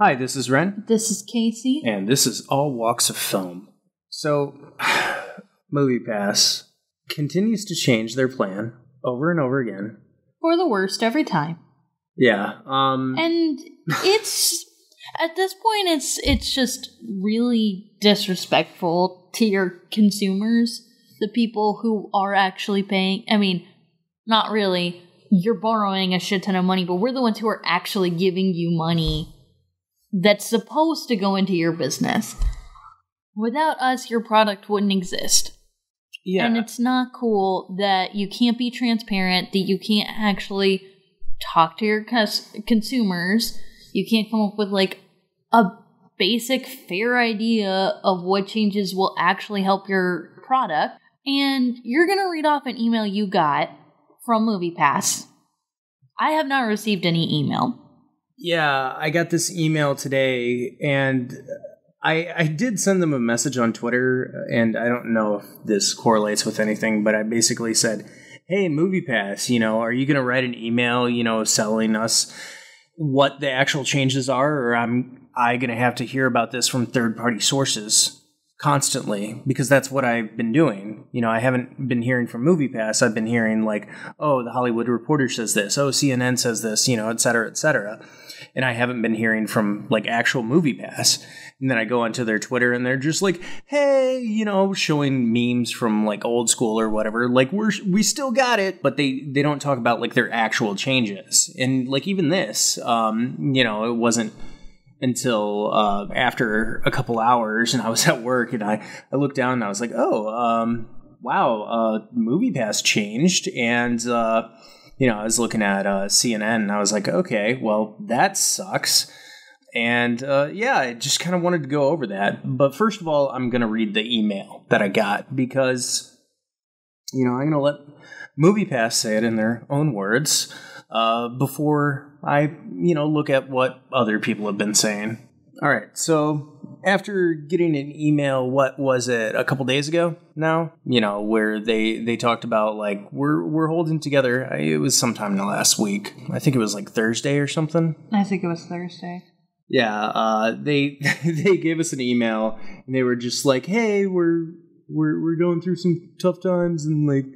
Hi, this is Ren, This is Casey. and this is All Walks of Film. So, MoviePass continues to change their plan over and over again. For the worst every time. Yeah, um, And it's at this point it's it's just really disrespectful to your consumers, the people who are actually paying. I mean, not really. You're borrowing a shit ton of money, but we're the ones who are actually giving you money that's supposed to go into your business. Without us, your product wouldn't exist. yeah, And it's not cool that you can't be transparent, that you can't actually talk to your cus- consumers. You can't come up with like a basic, fair idea of what changes will actually help your product. And you're going to read off an email you got from MoviePass. I have not received any email. Yeah. I got this email today, and I I did send them a message on Twitter, and I don't know if this correlates with anything, but I basically said, "Hey, MoviePass, you know, are you going to write an email, you know, selling us what the actual changes are, or am I going to have to hear about this from third party sources?" Constantly, because that's what I've been doing. You know, I haven't been hearing from MoviePass. I've been hearing like, "Oh, the Hollywood Reporter says this. Oh, CNN says this." You know, et cetera, et cetera and I haven't been hearing from like actual Movie Pass. And then I go onto their Twitter and they're just like, "Hey, you know, showing memes from like old school or whatever. Like we're we still got it, but they they don't talk about like their actual changes. And like even this, um, you know, it wasn't until uh, after a couple hours and I was at work and I I looked down and I was like, "Oh, um, wow, uh, Movie Pass changed." And uh you know, I was looking at uh, CNN and I was like, okay, well, that sucks. And uh, yeah, I just kind of wanted to go over that. But first of all, I'm going to read the email that I got because, you know, I'm going to let MoviePass say it in their own words uh, before I, you know, look at what other people have been saying. All right, so after getting an email, what was it, a couple days ago now? You know, where they they talked about like we're we're holding together. I- It was sometime in the last week. I think it was like Thursday or something. I think it was Thursday. Yeah, uh, they they gave us an email and they were just like, "Hey, we're we're we're going through some tough times and like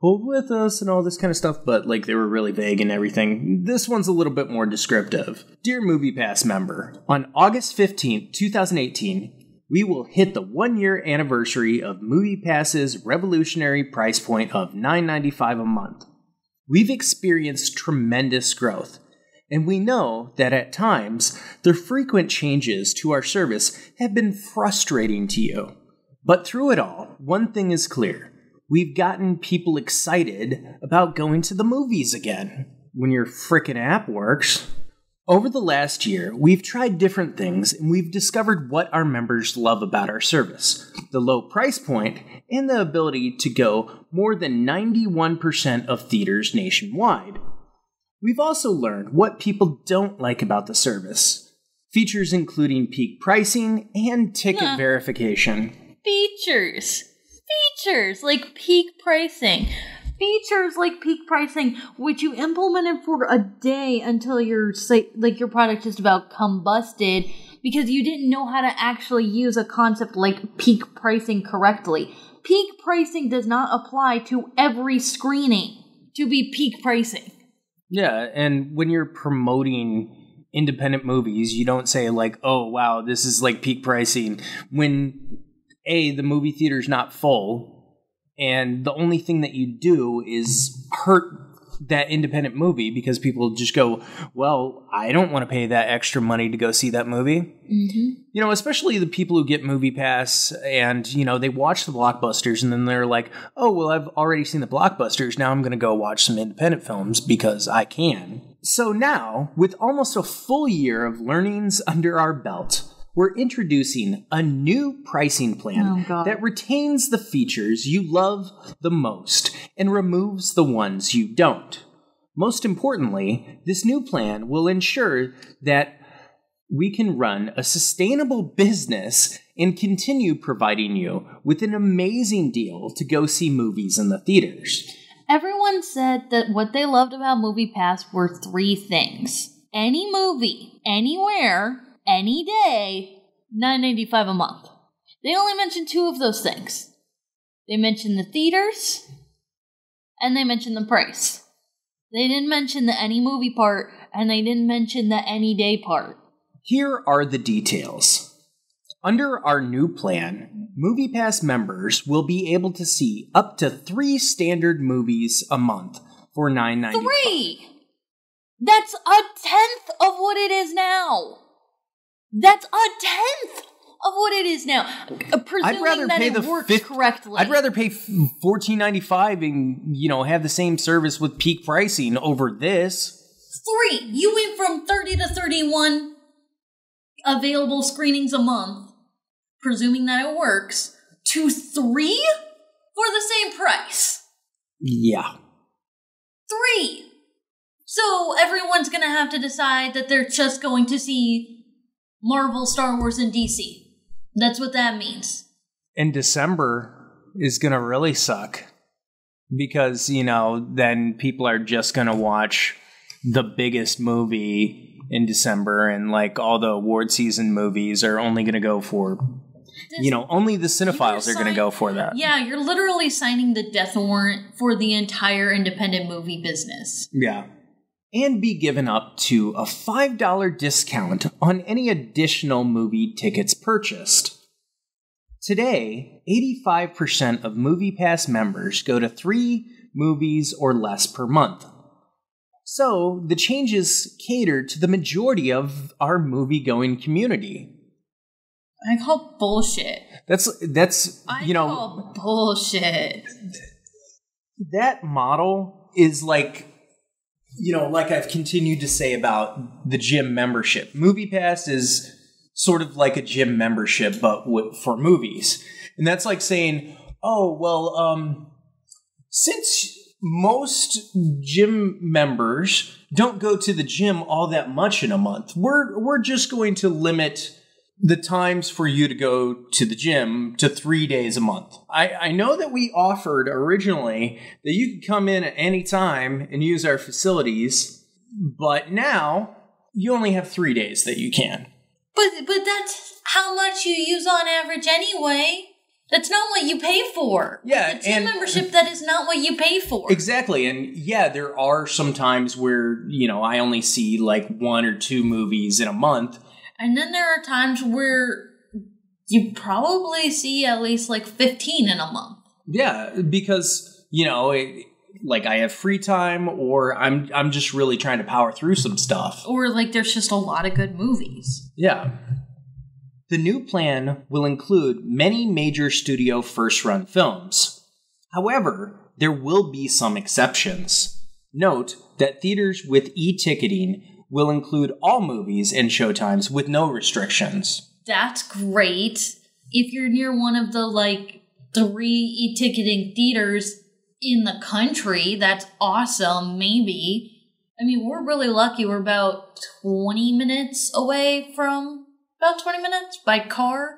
hold with us and all this kind of stuff." But like they were really vague and everything. This one's a little bit more descriptive. Dear MoviePass member, on August fifteenth, two thousand eighteen. We will hit the one year anniversary of MoviePass's revolutionary price point of $9.95 a month. We've experienced tremendous growth, and we know that at times the frequent changes to our service have been frustrating to you. But through it all, one thing is clear we've gotten people excited about going to the movies again. When your frickin' app works. Over the last year, we've tried different things and we've discovered what our members love about our service the low price point and the ability to go more than 91% of theaters nationwide. We've also learned what people don't like about the service features including peak pricing and ticket verification. features features like peak pricing. Features like peak pricing which you implemented for a day until your site like your product just about combusted because you didn't know how to actually use a concept like peak pricing correctly. Peak pricing does not apply to every screening to be peak pricing. Yeah, and when you're promoting independent movies, you don't say like, "Oh, wow, this is like peak pricing." When a the movie theater's not full, and the only thing that you do is hurt that independent movie because people just go, "Well, I don't want to pay that extra money to go see that movie." mm-hmm. You know, especially the people who get Movie Pass and, you know, they watch the blockbusters and then they're like, oh, well, I've already seen the blockbusters. Now I'm going to go watch some independent films because I can. So now, with almost a full year of learnings under our belt, we're introducing a new pricing plan Oh, that retains the features you love the most and removes the ones you don't. Most importantly, this new plan will ensure that we can run a sustainable business and continue providing you with an amazing deal to go see movies in the theaters. Everyone said that what they loved about MoviePass were three things. Any movie, anywhere, any day, nine ninety five a month. They only mentioned two of those things. They mentioned the theaters, and they mentioned the price. They didn't mention the any movie part, and they didn't mention the any day part. Here are the details. Under our new plan, MoviePass members will be able to see up to three standard movies a month for nine ninety. Three! That's a tenth of what it is now! That's a tenth of what it is now. Presuming I'd rather that pay it the works fifth- correctly. I'd rather pay fourteen ninety five and you know have the same service with peak pricing over this. Three! You went from 30 to 31 available screenings a month, presuming that it works, to three for the same price. Yeah. Three! So everyone's gonna have to decide that they're just going to see Marvel, Star Wars, and DC. That's what that means. And December is gonna really suck because you know then people are just gonna watch the biggest movie in December, and like all the award season movies are only gonna go for you know only the cinephiles are gonna go for that. Yeah, you're literally signing the death warrant for the entire independent movie business. Yeah. And be given up to a $5 discount on any additional movie tickets purchased. Today, 85% of MoviePass members go to three movies or less per month. So, the changes cater to the majority of our movie going community. I call bullshit. That's, that's, I you know, call bullshit. that model is like you know like i've continued to say about the gym membership. Movie pass is sort of like a gym membership but w- for movies. And that's like saying oh well um since most gym members don't go to the gym all that much in a month we're we're just going to limit the times for you to go to the gym to three days a month. I, I know that we offered originally that you could come in at any time and use our facilities, but now you only have three days that you can. But but that's how much you use on average anyway. That's not what you pay for. Yeah, With the gym membership that is not what you pay for. Exactly. And yeah, there are some times where, you know, I only see like one or two movies in a month. And then there are times where you probably see at least like 15 in a month. Yeah, because, you know, it, like I have free time or I'm I'm just really trying to power through some stuff. Or like there's just a lot of good movies. Yeah. The new plan will include many major studio first run films. However, there will be some exceptions. Note that theaters with e ticketing will include all movies and showtimes with no restrictions. That's great. If you're near one of the like three e-ticketing theaters in the country, that's awesome, maybe. I mean, we're really lucky. We're about 20 minutes away from about 20 minutes by car.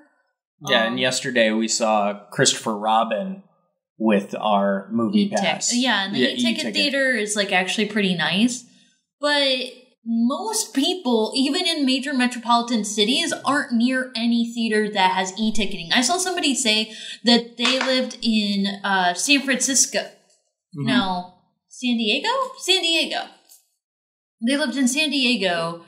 Yeah, Um, and yesterday we saw Christopher Robin with our movie E-tic- pass. Yeah, and the e-ticket, e-ticket. theater is like actually pretty nice. But most people, even in major metropolitan cities, aren't near any theater that has e-ticketing. I saw somebody say that they lived in uh, San Francisco. Mhm. No, San Diego? San Diego. They lived in San Diego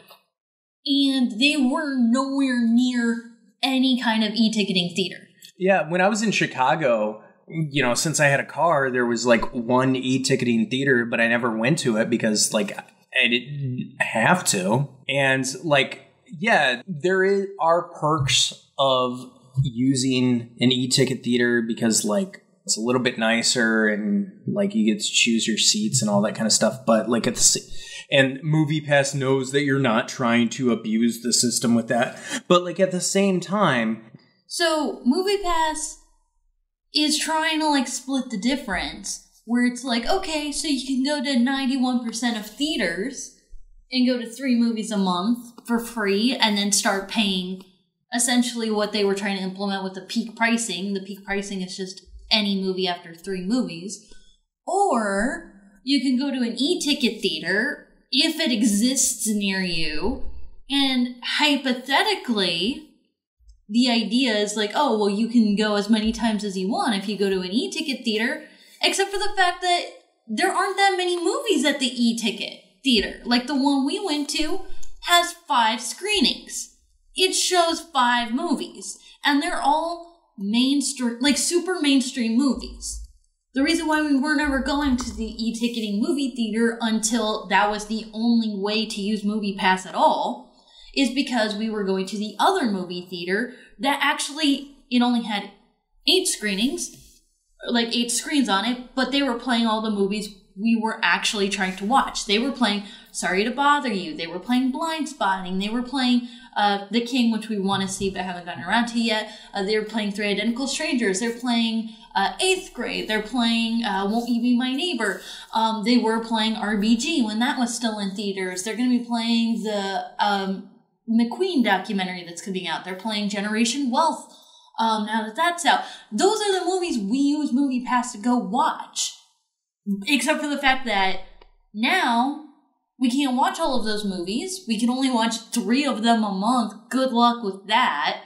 and they were nowhere near any kind of e-ticketing theater. Yeah, when I was in Chicago, you know, since I had a car, there was like one e-ticketing theater, but I never went to it because like I didn't have to. And like, yeah, there is, are perks of using an e-ticket theater because like it's a little bit nicer and like you get to choose your seats and all that kind of stuff. But like at the and MoviePass knows that you're not trying to abuse the system with that. But like at the same time, So MoviePass is trying to like split the difference, where it's like, okay, so you can go to ninety one percent of theaters and go to three movies a month for free, and then start paying essentially what they were trying to implement with the peak pricing. The peak pricing is just any movie after three movies, or you can go to an e-ticket theater if it exists near you And hypothetically, the idea is like, oh, well, you can go as many times as you want if you go to an e ticket theater, except for the fact that there aren't that many movies at the e ticket theater. Like the one we went to has five screenings, it shows five movies, and they're all mainstream, like super mainstream movies. The reason why we weren't ever going to the e ticketing movie theater until that was the only way to use Movie Pass at all is because we were going to the other movie theater that actually it only had eight screenings, like eight screens on it, but they were playing all the movies we were actually trying to watch. They were playing Sorry to Bother You, they were playing Blindspotting, they were playing uh, The King, which we want to see but haven't gotten around to yet. Uh, they were playing Three Identical Strangers, they're playing uh, Eighth Grade, they're playing uh, Won't You Be My Neighbor. Um, they were playing RBG when that was still in theaters. They're going to be playing the um, McQueen documentary that's coming out. They're playing Generation Wealth. Um, now that that's out, those are the movies we use Movie Pass to go watch. Except for the fact that now we can't watch all of those movies. We can only watch three of them a month. Good luck with that.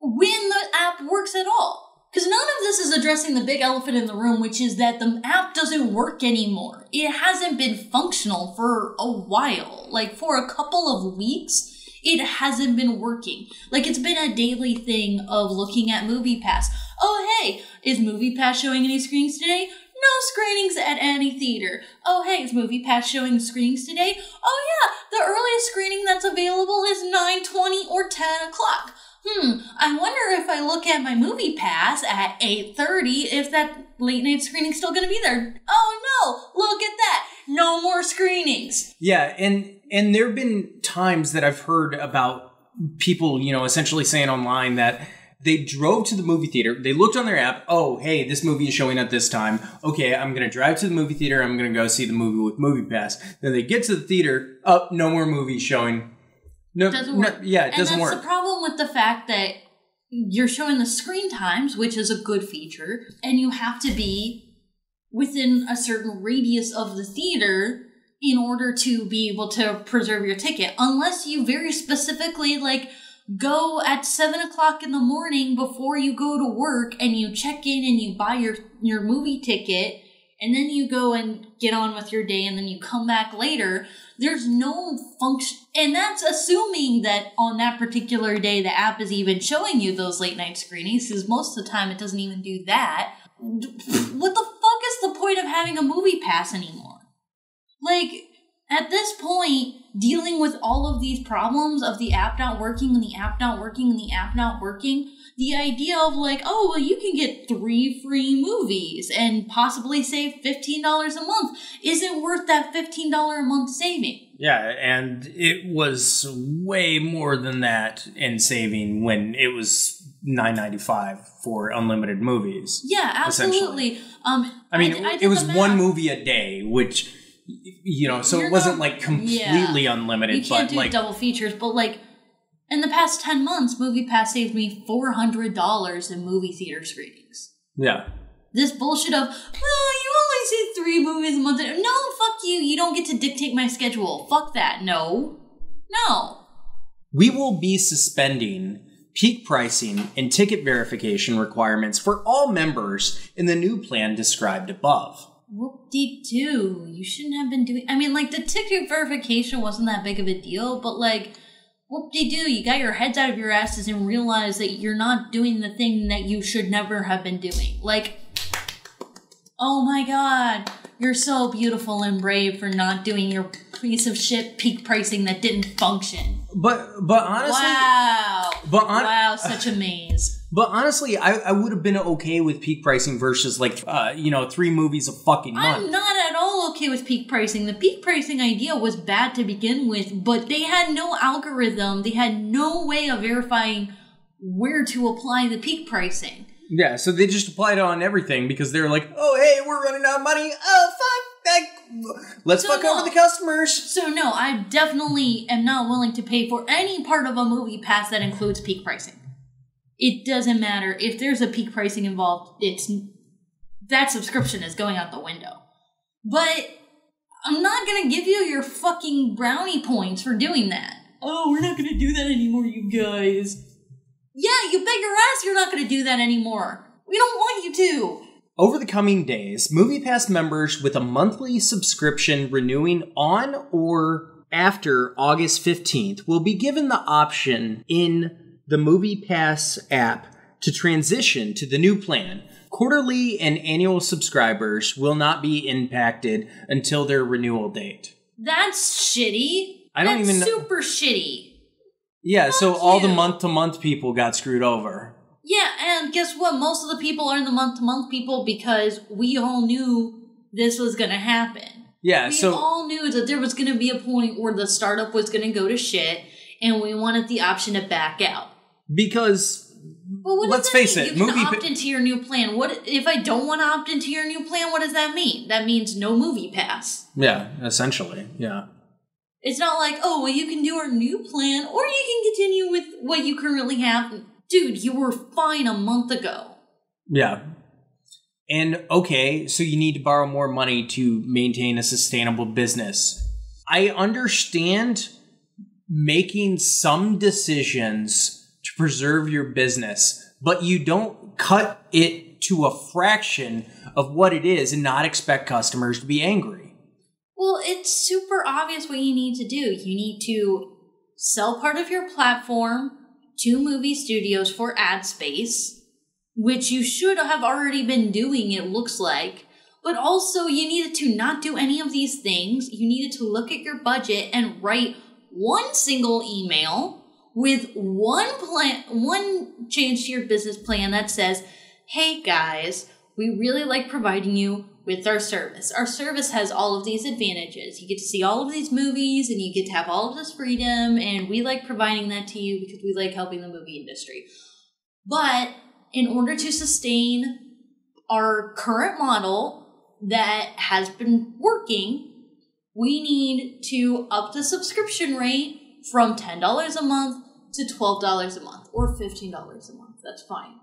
When the app works at all. Because none of this is addressing the big elephant in the room, which is that the app doesn't work anymore. It hasn't been functional for a while. Like, for a couple of weeks, it hasn't been working. Like it's been a daily thing of looking at Movie Pass. Oh hey, is Movie Pass showing any screenings today? No screenings at any theater. Oh hey, is Movie Pass showing screenings today? Oh yeah, the earliest screening that's available is 9:20 or 10 o'clock. Hmm, I wonder if I look at my Movie Pass at 8:30 if that late night screening's still to be there. Oh no, look at that. No more screenings. Yeah, and and there have been times that I've heard about people, you know, essentially saying online that they drove to the movie theater, they looked on their app, oh, hey, this movie is showing at this time. Okay, I'm going to drive to the movie theater, I'm going to go see the movie with Movie Pass. Then they get to the theater, oh, no more movies showing. No, doesn't work. No, yeah, it and doesn't that's work. the problem with the fact that you're showing the screen times, which is a good feature, and you have to be within a certain radius of the theater in order to be able to preserve your ticket, unless you very specifically like go at seven o'clock in the morning before you go to work and you check in and you buy your your movie ticket and then you go and get on with your day and then you come back later there's no function and that's assuming that on that particular day the app is even showing you those late night screenings because most of the time it doesn't even do that. What the fuck is the point of having a movie pass anymore like, at this point, dealing with all of these problems of the app not working and the app not working and the app not working, the idea of like, oh, well, you can get three free movies and possibly save $15 a month isn't worth that $15 a month saving. Yeah, and it was way more than that in saving when it was nine ninety five for unlimited movies. Yeah, absolutely. Um, I mean, I did it was one movie a day, which you know, so You're it wasn't not- like completely You unlimited, can't but do like double features, but like in the past 10 months, Movie Pass saved me $400 in movie theater screenings. yeah. This bullshit of, oh, you only see three movies a month. No, fuck you. You don't get to dictate my schedule. Fuck that. No. No. We will be suspending peak pricing and ticket verification requirements for all members in the new plan described above. Whoop de doo. You shouldn't have been doing. I mean, like, the ticket verification wasn't that big of a deal, but like, whoop de doo. You got your heads out of your asses and realized that you're not doing the thing that you should never have been doing. Like, oh my god, you're so beautiful and brave for not doing your piece of shit peak pricing that didn't function. But but honestly, wow. but on- wow, such a maze. But honestly, I, I would have been okay with peak pricing versus like uh, you know three movies a fucking month. I'm not at all okay with peak pricing. The peak pricing idea was bad to begin with, but they had no algorithm. They had no way of verifying where to apply the peak pricing. Yeah, so they just applied it on everything because they're like, oh hey, we're running out of money. Oh fuck, like, let's So fuck no. over the customers. So no, I definitely am not willing to pay for any part of a movie pass that includes peak pricing. It doesn't matter if there's a peak pricing involved. It's that subscription is going out the window. But I'm not gonna give you your fucking brownie points for doing that. oh, we're not going to do that anymore, you guys. Yeah, you bet your ass you're not going to do that anymore. We don't want you to. Over the coming days, MoviePass members with a monthly subscription renewing on or after August 15th will be given the option in the MoviePass app to transition to the new plan. Quarterly and annual subscribers will not be impacted until their renewal date. That's shitty. I don't That's even know- super shitty. Yeah, so Fuck all the month to month people got screwed over. Yeah, and guess what? Most of the people are in the month to month people because we all knew this was going to happen. Yeah, we so all knew that there was going to be a point where the startup was going to go to shit, and we wanted the option to back out. Because what Let's face mean? it, you movie opt pa- into your new plan. What if I don't want to opt into your new plan? What does that mean? That means no movie pass. yeah, essentially, yeah. It's not like, oh, well, you can do our new plan, or you can continue with what you currently have. Dude, you were fine a month ago. Yeah. And okay, so you need to borrow more money to maintain a sustainable business. I understand making some decisions to preserve your business, but you don't cut it to a fraction of what it is and not expect customers to be angry. Well, it's super obvious what you need to do. You need to sell part of your platform to movie studios for ad space, which you should have already been doing, it looks like. But also, you needed to not do any of these things. You needed to look at your budget and write one single email with one plan, one change to your business plan that says, "Hey guys, we really like providing you with our service. Our service has all of these advantages. You get to see all of these movies and you get to have all of this freedom, and we like providing that to you because we like helping the movie industry. But in order to sustain our current model that has been working, we need to up the subscription rate from $10 a month to $12 a month or $15 a month. That's fine.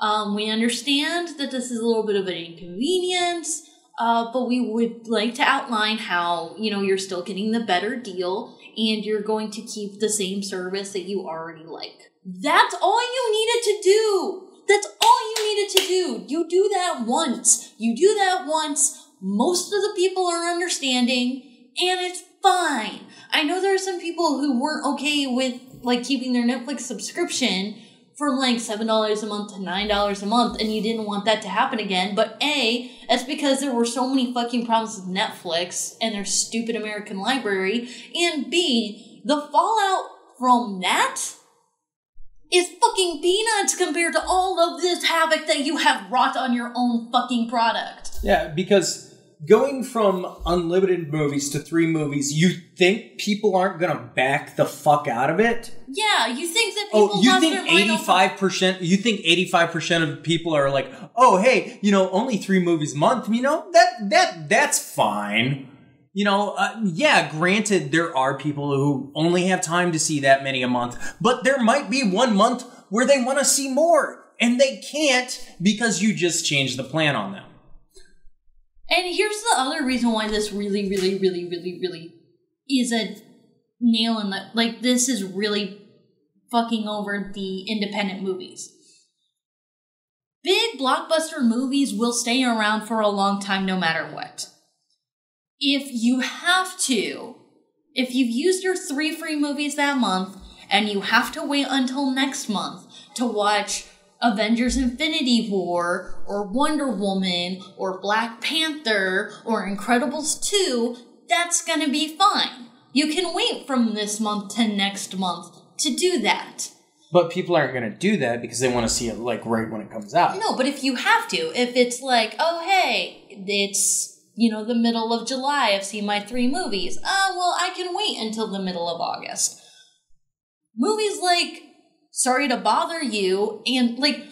Um, we understand that this is a little bit of an inconvenience, uh, but we would like to outline how you know you're still getting the better deal and you're going to keep the same service that you already like. That's all you needed to do. That's all you needed to do. You do that once. You do that once. Most of the people are understanding, and it's fine. I know there are some people who weren't okay with like keeping their Netflix subscription from like seven dollars a month to nine dollars a month, and you didn't want that to happen again. But a, that's because there were so many fucking problems with Netflix and their stupid American library, and b, the fallout from that is fucking peanuts compared to all of this havoc that you have wrought on your own fucking product. Yeah, because going from unlimited movies to three movies, you think people aren't gonna back the fuck out of it? Yeah, you think that people Oh, you think eighty five percent? You think eighty five percent of people are like, oh, hey, you know, only three movies a month. You know that that that's fine. You know, uh, yeah. Granted, there are people who only have time to see that many a month, but there might be one month where they want to see more and they can't because you just changed the plan on them. And here's the other reason why this really, really, really, really, really is a nail in the like. This is really fucking over the independent movies. Big blockbuster movies will stay around for a long time no matter what. If you have to, if you've used your three free movies that month and you have to wait until next month to watch Avengers Infinity War or Wonder Woman or Black Panther or Incredibles 2, that's gonna be fine. You can wait from this month to next month to do that. But people aren't going to do that because they want to see it like right when it comes out. No, but if you have to, if it's like, oh hey, it's you know the middle of July, I've seen my three movies. Oh well, I can wait until the middle of August. Movies like Sorry to Bother You and like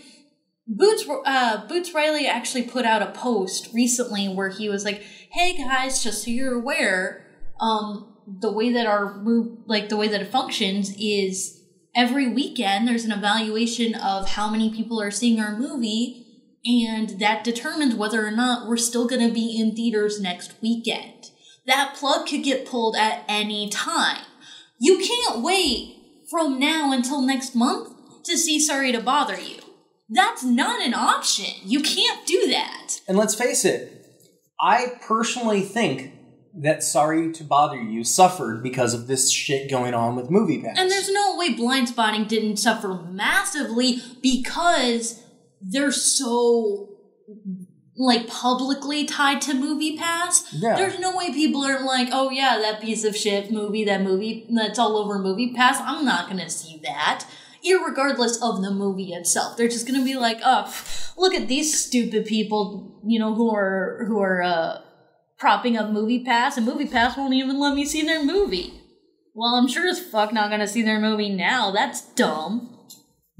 Boots uh, Boots Riley actually put out a post recently where he was like, "Hey guys, just so you're aware, um, the way that our move, like the way that it functions is every weekend there's an evaluation of how many people are seeing our movie, and that determines whether or not we're still going to be in theaters next weekend. That plug could get pulled at any time." You can't wait from now until next month to see Sorry to Bother You. That's not an option. You can't do that. And let's face it, I personally think that Sorry to Bother You suffered because of this shit going on with movie MoviePass. And there's no way Blindspotting didn't suffer massively because they're so like publicly tied to movie pass Yeah. there's no way people are like oh yeah that piece of shit movie that movie that's all over movie pass i'm not gonna see that. Irregardless of the movie itself. They're just gonna be like oh look at these stupid people you know who are who are uh propping up movie pass and movie pass won't even let me see their movie. Well i'm sure as fuck not gonna see their movie now. That's dumb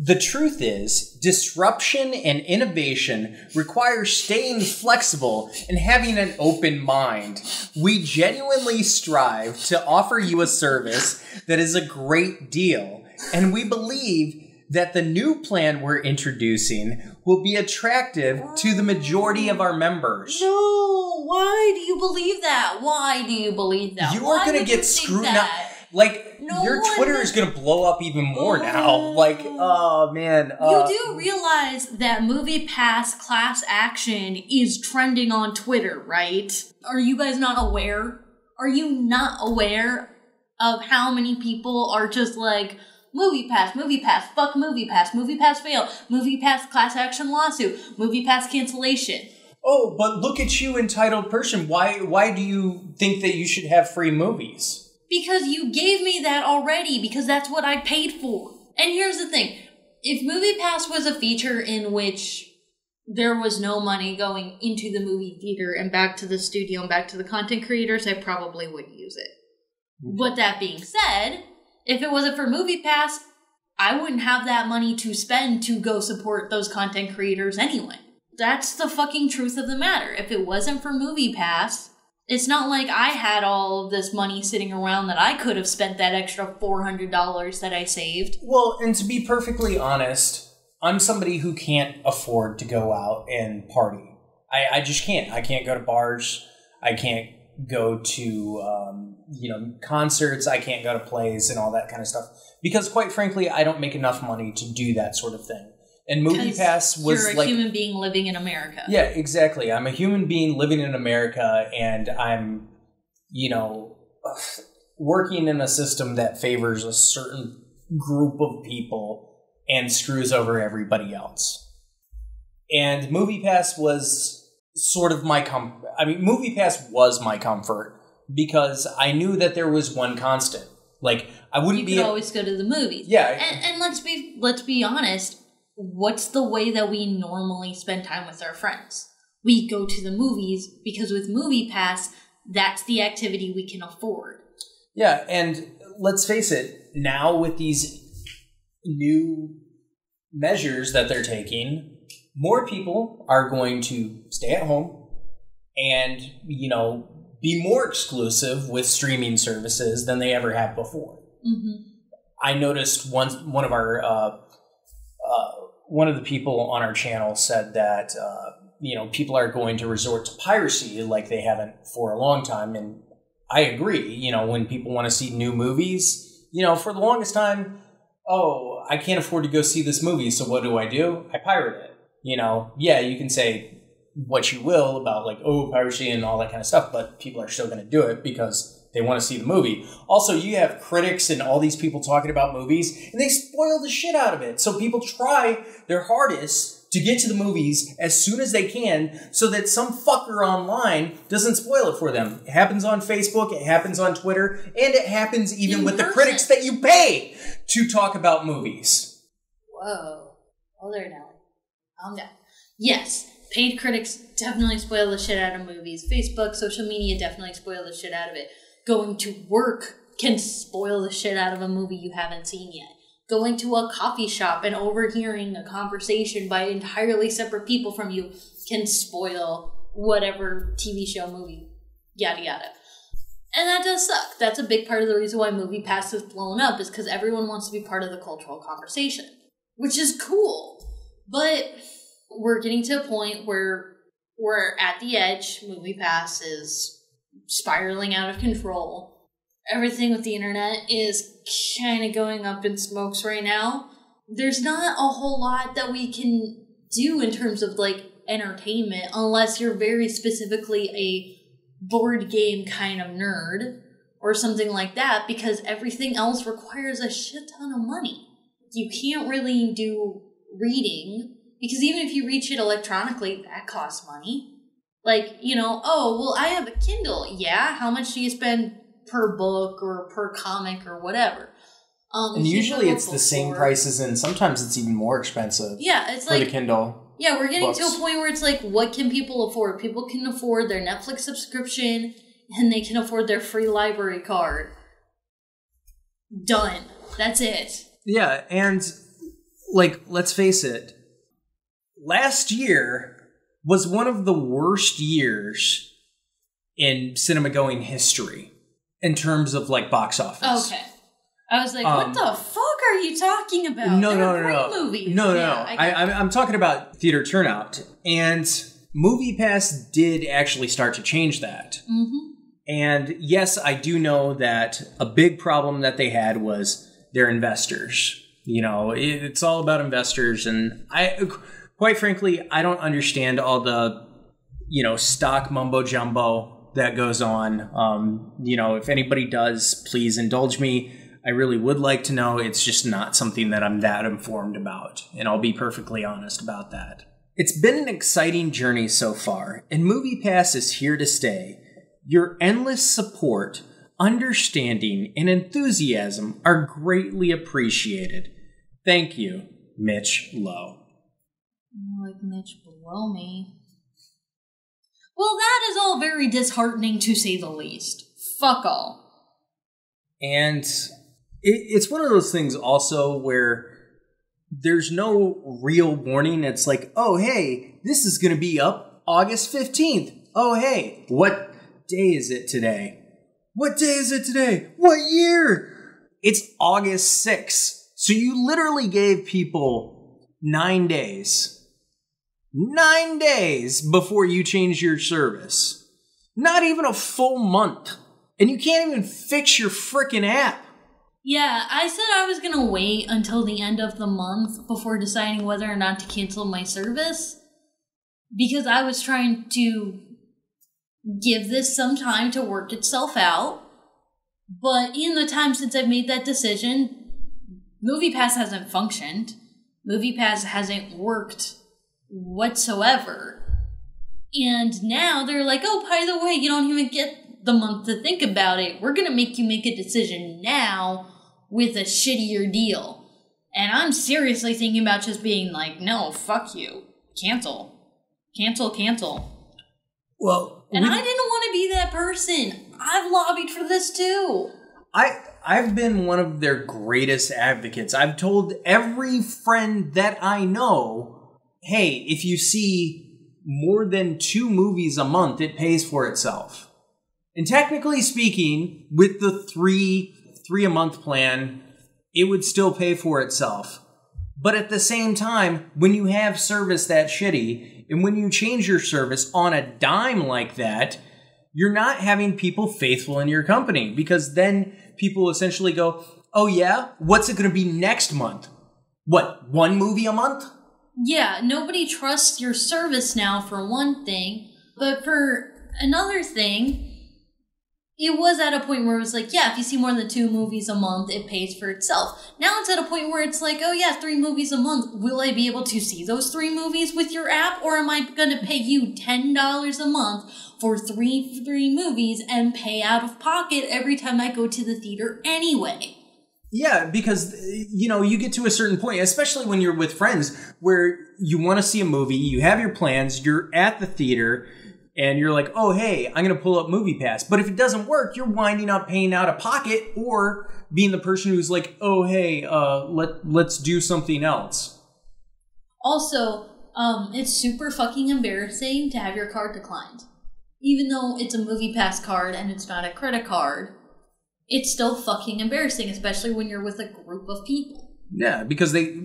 The truth is, disruption and innovation require staying flexible and having an open mind. We genuinely strive to offer you a service that is a great deal, and we believe that the new plan we're introducing will be attractive to the majority of our members. No, why do you believe that? Why do you believe that? You Why are going to get screwed up. Like, No your one- Twitter is going to blow up even more now. Like, oh man. You uh, do realize that Movie Pass class action is trending on Twitter, right? Are you guys not aware? Are you not aware of how many people are just like, Movie Pass, Movie Pass, fuck Movie Pass, Movie Pass fail, Movie Pass class action lawsuit, Movie Pass cancellation. Oh, but look at you, entitled person. Why? Why do you think that you should have free movies? Because you gave me that already, because that's what I paid for. And here's the thing if Movie Pass was a feature in which there was no money going into the movie theater and back to the studio and back to the content creators, I probably would use it. Mm-hmm. But that being said, if it wasn't for Movie Pass, I wouldn't have that money to spend to go support those content creators anyway. That's the fucking truth of the matter. If it wasn't for Movie Pass, it's not like I had all of this money sitting around that I could have spent that extra $400 that I saved. Well, and to be perfectly honest, I'm somebody who can't afford to go out and party. I, I just can't. I can't go to bars. I can't go to um, you know concerts. I can't go to plays and all that kind of stuff because, quite frankly, I don't make enough money to do that sort of thing. And Movie Pass was You're a like human being living in America. Yeah, exactly. I'm a human being living in America, and I'm, you know, working in a system that favors a certain group of people and screws over everybody else. And MoviePass was sort of my com. I mean, MoviePass was my comfort because I knew that there was one constant. Like I wouldn't You be. could always go to the movies. Yeah. And, and let's be let's be honest. What's the way that we normally spend time with our friends? We go to the movies because with Movie Pass, that's the activity we can afford. Yeah, and let's face it, now with these new measures that they're taking, more people are going to stay at home and, you know, be more exclusive with streaming services than they ever have before. Mm-hmm. I noticed one one of our uh, uh, one of the people on our channel said that uh, you know people are going to resort to piracy like they haven't for a long time, and I agree. You know, when people want to see new movies, you know, for the longest time, oh, I can't afford to go see this movie, so what do I do? I pirate it. You know, yeah, you can say what you will about like oh piracy and all that kind of stuff, but people are still going to do it because they want to see the movie. Also, you have critics and all these people talking about movies, and they spoil the shit out of it. So people try their hardest to get to the movies as soon as they can so that some fucker online doesn't spoil it for them. It happens on Facebook, it happens on Twitter, and it happens even In with the critics that you pay to talk about movies. Whoa. Hold there now. Calm down. Yes, paid critics definitely spoil the shit out of movies. Facebook, social media definitely spoil the shit out of it. Going to work can spoil the shit out of a movie you haven't seen yet. Going to a coffee shop and overhearing a conversation by entirely separate people from you can spoil whatever TV show, movie, yada yada. And that does suck. That's a big part of the reason why Movie Pass has blown up is because everyone wants to be part of the cultural conversation, which is cool. But we're getting to a point where we're at the edge. Movie Pass is spiraling out of control. everything with the internet is kind of going up in smokes right now. There's not a whole lot that we can do in terms of like entertainment unless you're very specifically a board game kind of nerd or something like that because everything else requires a shit ton of money. You can't really do reading because even if you reach it electronically, that costs money. Like, you know, oh, well, I have a Kindle. Yeah, how much do you spend per book or per comic or whatever? Um, and usually it's the same prices, and sometimes it's even more expensive. Yeah, it's for like the Kindle. Yeah, we're getting books. to a point where it's like, what can people afford? People can afford their Netflix subscription, and they can afford their free library card. Done. That's it. Yeah, and like, let's face it, last year was one of the worst years in cinema going history in terms of like box office. Okay. I was like, um, what the fuck are you talking about? No, no, no, no. Movies. No, no, yeah, no. I, I, I'm talking about theater turnout. And MoviePass did actually start to change that. Mm-hmm. And yes, I do know that a big problem that they had was their investors. You know, it's all about investors. And I, quite frankly, I don't understand all the, you know, stock mumbo jumbo that goes on. Um, you know, if anybody does, please indulge me. I really would like to know. It's just not something that I'm that informed about. And I'll be perfectly honest about that. It's been an exciting journey so far, and MoviePass is here to stay. Your endless support, understanding, and enthusiasm are greatly appreciated. Thank you, Mitch Lowe. Mitch below me. Well, that is all very disheartening to say the least. Fuck all. And it, it's one of those things also where there's no real warning. It's like, oh, hey, this is going to be up August 15th. Oh, hey, what day is it today? What day is it today? What year? It's August 6th. So you literally gave people nine days. Nine days before you change your service. Not even a full month. And you can't even fix your freaking app. Yeah, I said I was gonna wait until the end of the month before deciding whether or not to cancel my service because I was trying to give this some time to work itself out. But in the time since I've made that decision, MoviePass hasn't functioned. MoviePass hasn't worked whatsoever. And now they're like, oh, by the way, you don't even get the month to think about it. We're going to make you make a decision now with a shittier deal. And I'm seriously thinking about just being like, no, fuck you. Cancel. Cancel, cancel. Well, and I didn't want to be that person. I've lobbied for this too. I I've been one of their greatest advocates. I've told every friend that I know, "Hey, if you see more than 2 movies a month, it pays for itself." And technically speaking, with the 3 three a month plan, it would still pay for itself. But at the same time, when you have service that shitty, and when you change your service on a dime like that, you're not having people faithful in your company because then people essentially go, oh yeah, what's it going to be next month? What, one movie a month? Yeah, nobody trusts your service now for one thing, but for another thing, it was at a point where it was like, yeah, if you see more than two movies a month, it pays for itself. Now it's at a point where it's like, oh yeah, three movies a month. Will I be able to see those three movies with your app, or am I going to pay you ten dollars a month for three three movies and pay out of pocket every time I go to the theater anyway? Yeah, because you know you get to a certain point, especially when you're with friends, where you want to see a movie, you have your plans, you're at the theater and you're like, oh, hey, I'm going to pull up Movie Pass." But if it doesn't work, you're winding up paying out of pocket or being the person who's like, oh, hey, uh, let, let's do something else. Also, um, it's super fucking embarrassing to have your card declined. Even though it's a Movie Pass card and it's not a credit card, it's still fucking embarrassing, especially when you're with a group of people. Yeah, because they,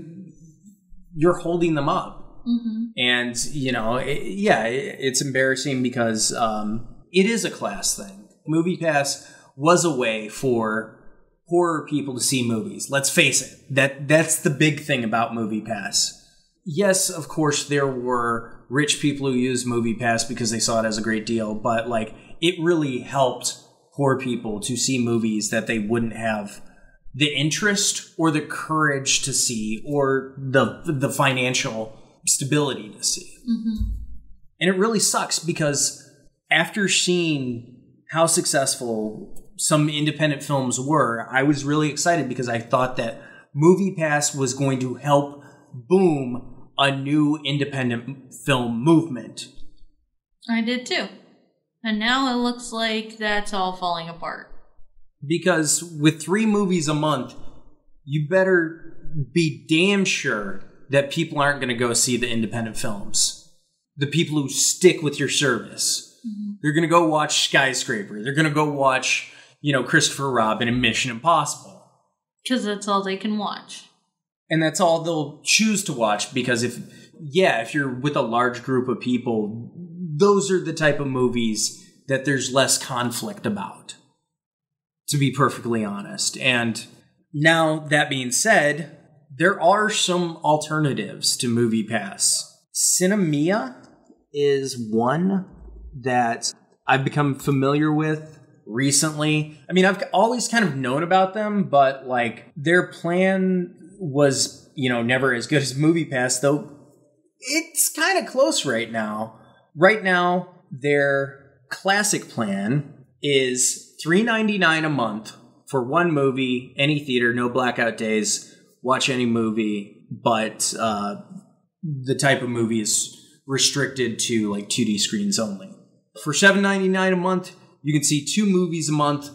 you're holding them up Mm-hmm. And, you know, it, yeah, it, it's embarrassing because um, it is a class thing. Movie Pass was a way for poorer people to see movies. Let's face it. That that's the big thing about Movie Pass. Yes, of course there were rich people who used Movie Pass because they saw it as a great deal, but like it really helped poor people to see movies that they wouldn't have the interest or the courage to see or the the financial stability to see. Mm-hmm. And it really sucks because after seeing how successful some independent films were, I was really excited because I thought that Movie Pass was going to help boom a new independent film movement. I did too. And now it looks like that's all falling apart. Because with three movies a month, you better be damn sure that people aren't going to go see the independent films. The people who stick with your service. Mm-hmm. They're going to go watch Skyscraper. They're going to go watch, you know, Christopher Robin and Mission Impossible. Because that's all they can watch. and that's all they'll choose to watch because if yeah if you're with a large group of people those are the type of movies that there's less conflict about to be perfectly honest. And now that being said there are some alternatives to movie pass. Sinemia is one that i've become familiar with recently. I mean i've always kind of known about them but like their plan was you know never as good as movie pass though it's kind of close right now right now their classic plan is 3.99 a month for one movie any theater no blackout days watch any movie but uh, the type of movie is restricted to like 2d screens only. For 7.99 a month you can see two movies a month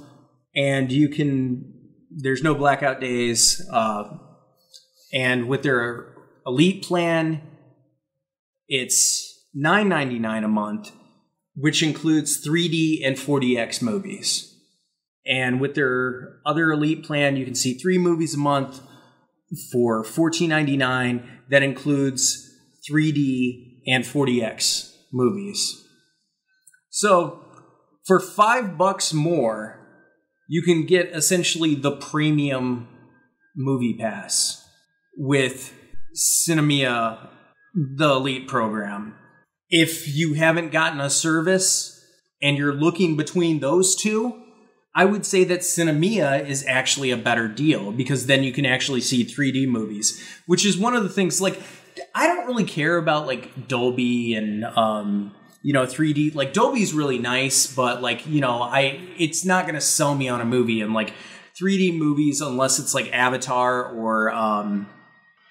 and you can there's no blackout days uh, and with their elite plan it's 9.99 a month which includes 3d and 4dx movies and with their other elite plan you can see three movies a month for 14.99 that includes 3d and 4dx movies so for five bucks more you can get essentially the premium movie pass with Sinemia, the elite program. If you haven't gotten a service and you're looking between those two, I would say that Sinemia is actually a better deal because then you can actually see 3D movies, which is one of the things like I don't really care about like Dolby and um you know 3D like Dolby's really nice, but like, you know, I it's not going to sell me on a movie and like 3D movies unless it's like Avatar or um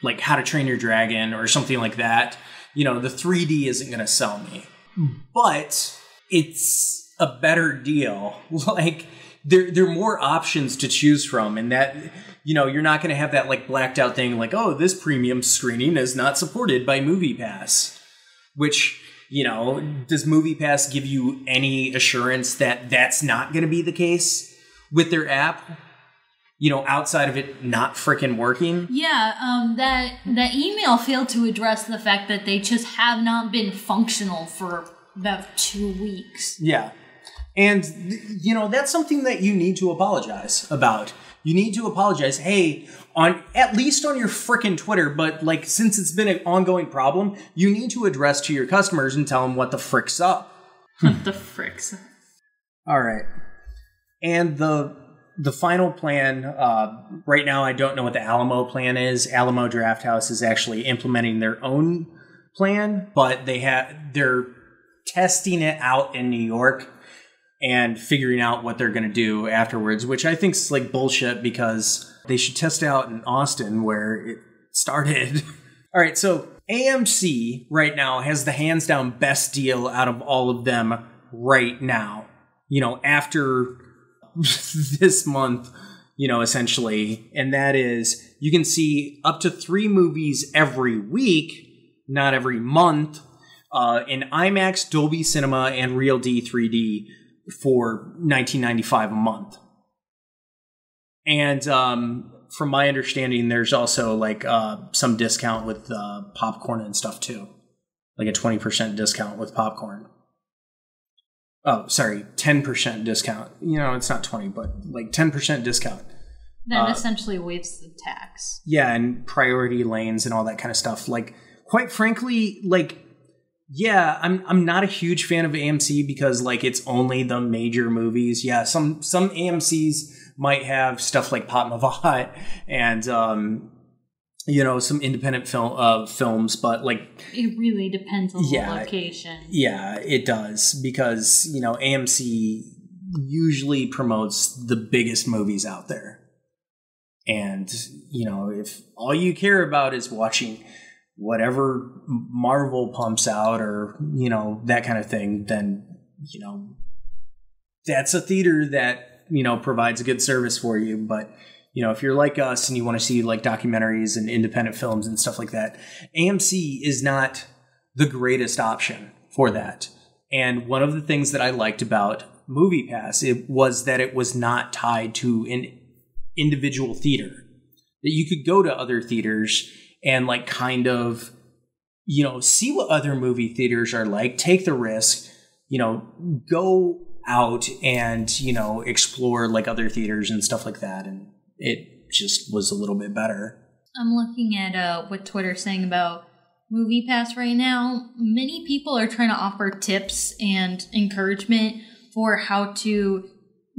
like How to Train Your Dragon or something like that. You know, the 3D isn't going to sell me. Hmm. But it's a better deal. Like there there are more options to choose from and that you know, you're not going to have that like blacked out thing like, "Oh, this premium screening is not supported by Movie Pass." Which you know, does Movie Pass give you any assurance that that's not going to be the case with their app? You know, outside of it not freaking working? Yeah, um, that that email failed to address the fact that they just have not been functional for about two weeks. Yeah. And, you know, that's something that you need to apologize about. You need to apologize. Hey, on at least on your frickin' Twitter, but like since it's been an ongoing problem, you need to address to your customers and tell them what the frick's up. What the fricks? All right. And the the final plan uh, right now, I don't know what the Alamo plan is. Alamo Drafthouse is actually implementing their own plan, but they have they're testing it out in New York and figuring out what they're going to do afterwards, which I think is like bullshit because they should test out in Austin where it started. all right, so AMC right now has the hands down best deal out of all of them right now. You know, after this month, you know, essentially, and that is you can see up to three movies every week, not every month, uh, in IMAX, Dolby Cinema, and Real D 3D for 1995 a month. And um, from my understanding, there's also like uh, some discount with uh, popcorn and stuff too, like a 20% discount with popcorn. Oh, sorry, 10% discount. You know, it's not 20, but like 10% discount. That uh, essentially waives the tax. Yeah, and priority lanes and all that kind of stuff. Like, quite frankly, like, yeah, I'm I'm not a huge fan of AMC because like it's only the major movies. Yeah, some some AMC's might have stuff like Padmaavat and um, you know some independent film uh, films, but like it really depends on yeah, the location. Yeah, it does because you know AMC usually promotes the biggest movies out there. And, you know, if all you care about is watching whatever Marvel pumps out or, you know, that kind of thing, then, you know, that's a theater that, you know, provides a good service for you. But, you know, if you're like us and you want to see like documentaries and independent films and stuff like that, AMC is not the greatest option for that. And one of the things that I liked about Movie Pass it was that it was not tied to an individual theater that you could go to other theaters and like kind of you know see what other movie theaters are like take the risk you know go out and you know explore like other theaters and stuff like that and it just was a little bit better i'm looking at uh, what twitter's saying about movie pass right now many people are trying to offer tips and encouragement for how to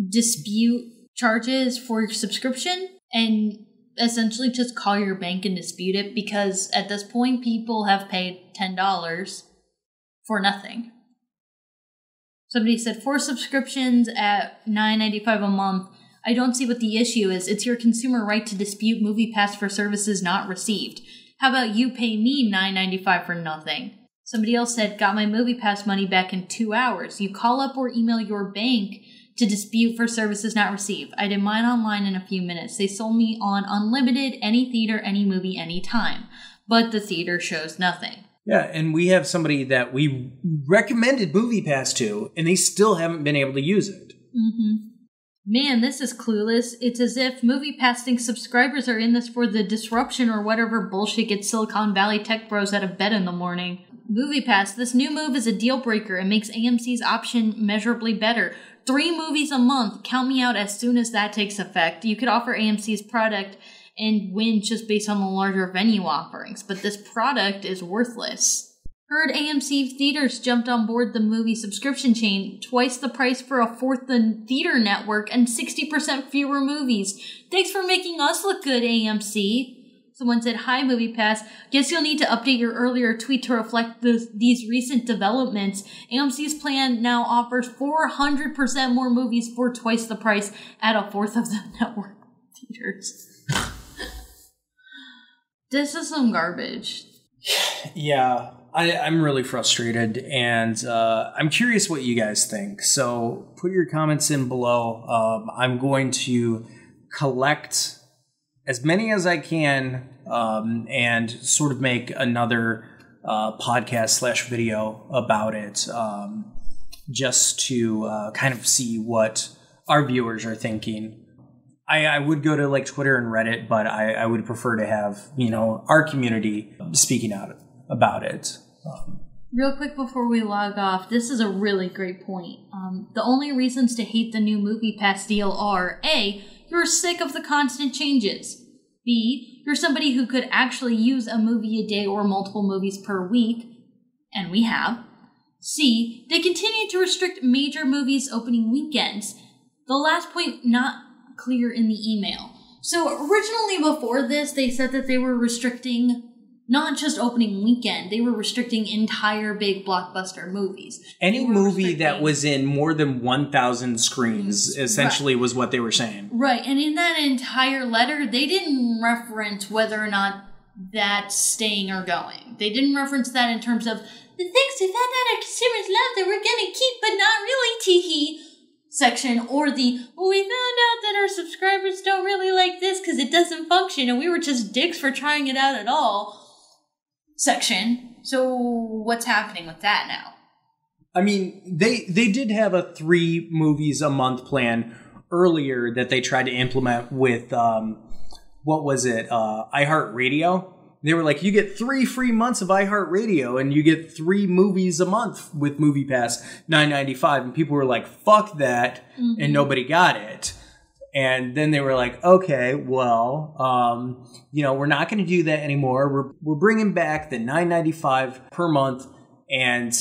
dispute charges for your subscription and essentially just call your bank and dispute it because at this point people have paid $10 for nothing. Somebody said four subscriptions at $9.95 a month. I don't see what the issue is. It's your consumer right to dispute MoviePass for services not received. How about you pay me $9.95 for nothing? Somebody else said, got my MoviePass money back in two hours. You call up or email your bank to dispute for services not received. I did mine online in a few minutes. They sold me on unlimited, any theater, any movie, anytime. But the theater shows nothing. Yeah, and we have somebody that we recommended Movie Pass to, and they still haven't been able to use it. Mm-hmm. Man, this is clueless. It's as if Movie Pass thinks subscribers are in this for the disruption or whatever bullshit gets Silicon Valley tech bros out of bed in the morning. Movie Pass, this new move is a deal breaker and makes AMC's option measurably better three movies a month. Count me out as soon as that takes effect. You could offer AMC's product and win just based on the larger venue offerings, but this product is worthless. Heard AMC theaters jumped on board the movie subscription chain, twice the price for a fourth the theater network, and 60% fewer movies. Thanks for making us look good, AMC. Someone said, Hi, Movie Pass. Guess you'll need to update your earlier tweet to reflect the, these recent developments. AMC's plan now offers 400% more movies for twice the price at a fourth of the network theaters. this is some garbage. Yeah, I, am really frustrated, and uh, I'm curious what you guys think. So put your comments in below. Um, I'm going to collect as many as I can um, and sort of make another uh, podcast slash video about it um, just to uh, kind of see what our viewers are thinking. I, I, would go to like Twitter and Reddit, but I, I, would prefer to have you know our community speaking out about it. Um, Real quick before we log off, this is a really great point. Um, the only reasons to hate the new Movie Pass deal are A, you're sick of the constant changes. B, you're somebody who could actually use a movie a day or multiple movies per week, and we have. C, they continue to restrict major movies opening weekends. The last point not clear in the email. So originally before this, they said that they were restricting not just opening weekend, they were restricting entire big blockbuster movies. Any movie that was in more than 1,000 screens essentially right. was what they were saying. Right. And in that entire letter, they didn't reference whether or not that's staying or going. They didn't reference that in terms of the things we found out our consumers love that we're going to keep, but not really, teehee section or the well we found out that our subscribers don't really like this because it doesn't function and we were just dicks for trying it out at all section. So what's happening with that now? I mean, they they did have a three movies a month plan earlier that they tried to implement with um, what was it? Uh, iHeartRadio, They were like, you get three free months of iHeartRadio and you get three movies a month with Movie Pass, nine ninety five. And people were like, fuck that, and nobody got it. And then they were like, okay, well, um, you know, we're not going to do that anymore. We're we're bringing back the nine ninety five per month, and